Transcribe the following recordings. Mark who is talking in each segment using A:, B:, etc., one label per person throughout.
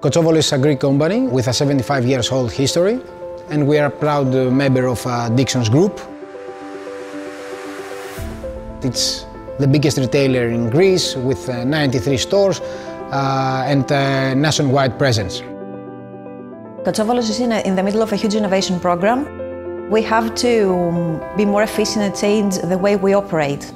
A: Kotsovolo is a Greek company with a 75 years old history and we are a proud member of uh, Dixons Group. It's the biggest retailer in Greece with uh, 93 stores uh, and a nationwide presence.
B: Kotsovolos is in, a, in the middle of a huge innovation program. We have to be more efficient and change the way we operate.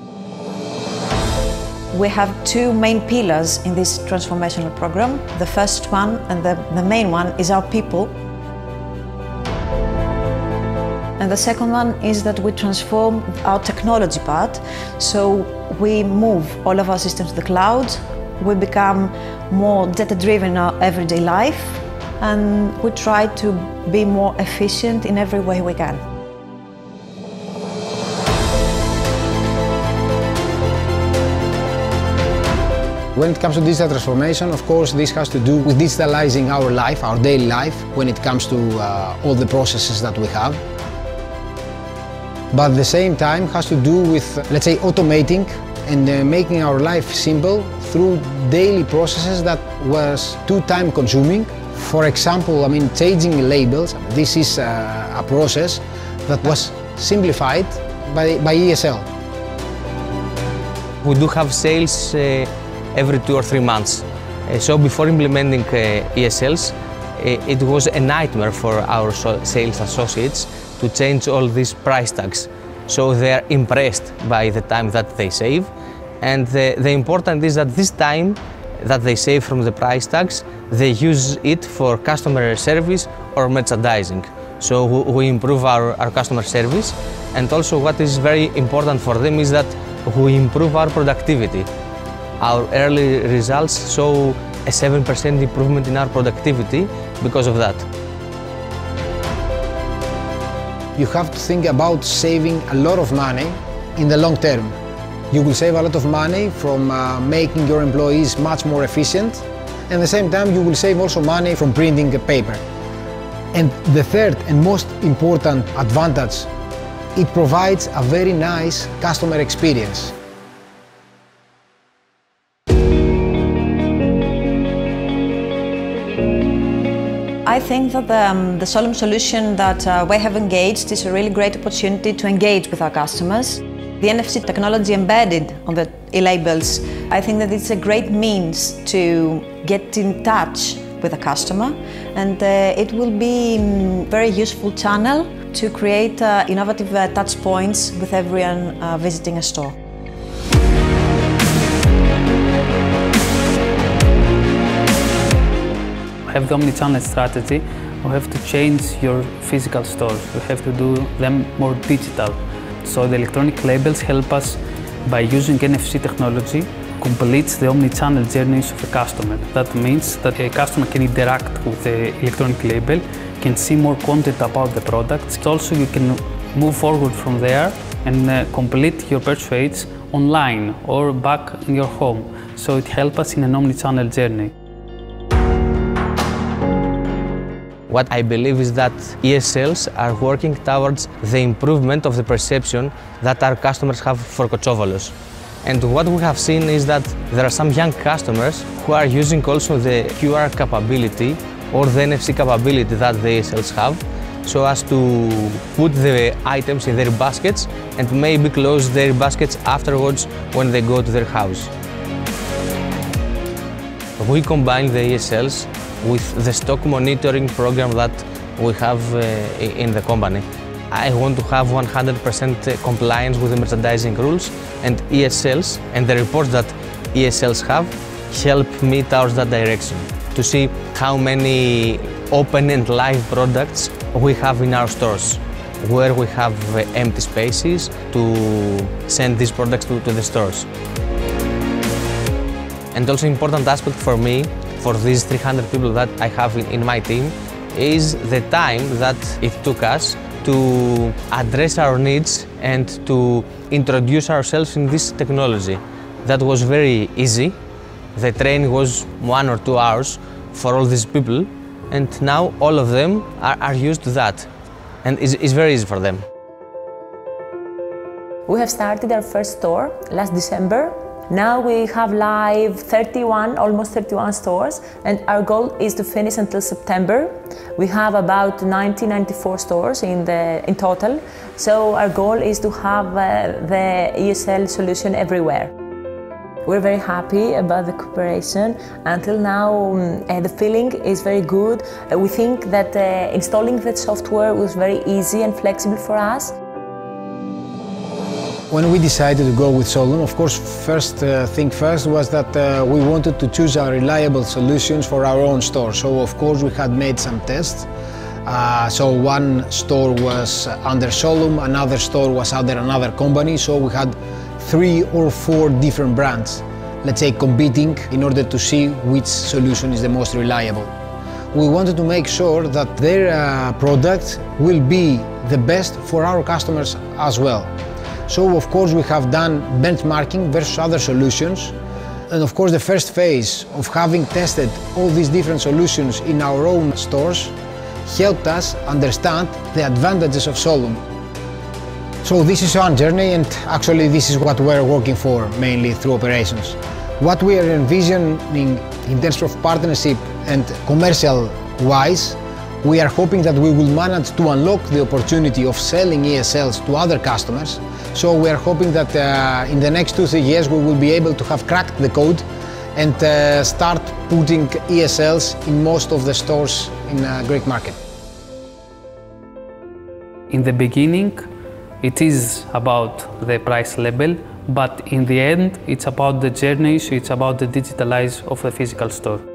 B: We have two main pillars in this transformational program. The first one and the, the main one is our people. And the second one is that we transform our technology part. So we move all of our systems to the cloud. We become more data-driven in our everyday life. And we try to be more efficient in every way we can.
A: When it comes to digital transformation, of course, this has to do with digitalizing our life, our daily life, when it comes to uh, all the processes that we have. But at the same time has to do with, let's say, automating and uh, making our life simple through daily processes that was too time consuming. For example, I mean, changing labels. This is uh, a process that was simplified by, by ESL.
C: We do have sales uh, every two or three months. Uh, so before implementing uh, ESLs, uh, it was a nightmare for our sales associates to change all these price tags. So they are impressed by the time that they save. And the, the important is that this time that they save from the price tags, they use it for customer service or merchandising. So we improve our, our customer service. And also what is very important for them is that we improve our productivity. Our early results show a 7% improvement in our productivity because of that.
A: You have to think about saving a lot of money in the long term. You will save a lot of money from uh, making your employees much more efficient and at the same time you will save also money from printing paper. And the third and most important advantage, it provides a very nice customer experience.
B: I think that the, um, the Solum solution that uh, we have engaged is a really great opportunity to engage with our customers. The NFC technology embedded on the e-labels, I think that it's a great means to get in touch with a customer and uh, it will be a um, very useful channel to create uh, innovative uh, touch points with everyone uh, visiting a store.
D: Have the omni-channel strategy, you have to change your physical stores. You have to do them more digital. So the electronic labels help us by using NFC technology completes the omni-channel journeys of a customer. That means that a customer can interact with the electronic label, can see more content about the products. Also, you can move forward from there and uh, complete your purchase online or back in your home. So it helps us in an omni-channel journey.
C: What I believe is that ESLs are working towards the improvement of the perception that our customers have for Kotsovolos. And what we have seen is that there are some young customers who are using also the QR capability or the NFC capability that the ESLs have so as to put the items in their baskets and maybe close their baskets afterwards when they go to their house. We combine the ESLs with the stock monitoring program that we have uh, in the company. I want to have 100% compliance with the merchandising rules and ESLs and the reports that ESLs have help me towards that direction to see how many open and live products we have in our stores where we have empty spaces to send these products to, to the stores. And also important aspect for me for these 300 people that I have in, my team is the time that it took us to address our needs and to introduce ourselves in this technology. That was very easy. The training was one or two hours for all these people and now all of them are, are used to that and it's, it's very easy for them.
E: We have started our first store last December Now we have live 31, almost 31 stores, and our goal is to finish until September. We have about 90, 94 stores in, the, in total, so our goal is to have uh, the ESL solution everywhere. We're very happy about the cooperation. Until now, um, uh, the feeling is very good. Uh, we think that uh, installing the software was very easy and flexible for us.
A: When we decided to go with Solum, of course, first uh, thing first was that uh, we wanted to choose our reliable solutions for our own store. So, of course, we had made some tests. Uh, so one store was under Solum, another store was under another company. So we had three or four different brands, let's say, competing in order to see which solution is the most reliable. We wanted to make sure that their uh, product will be the best for our customers as well. So of course we have done benchmarking versus other solutions. And of course the first phase of having tested all these different solutions in our own stores helped us understand the advantages of Solum. So this is one journey and actually this is what we're working for mainly through operations. What we are envisioning in terms of partnership and commercial wise we are hoping that we will manage to unlock the opportunity of selling ESLs to other customers. So we are hoping that uh, in the next two, three years we will be able to have cracked the code and uh, start putting ESLs in most of the stores in uh, Greek market.
D: In the beginning, it is about the price level, but in the end, it's about the journey, so it's about the digitalize of the physical store.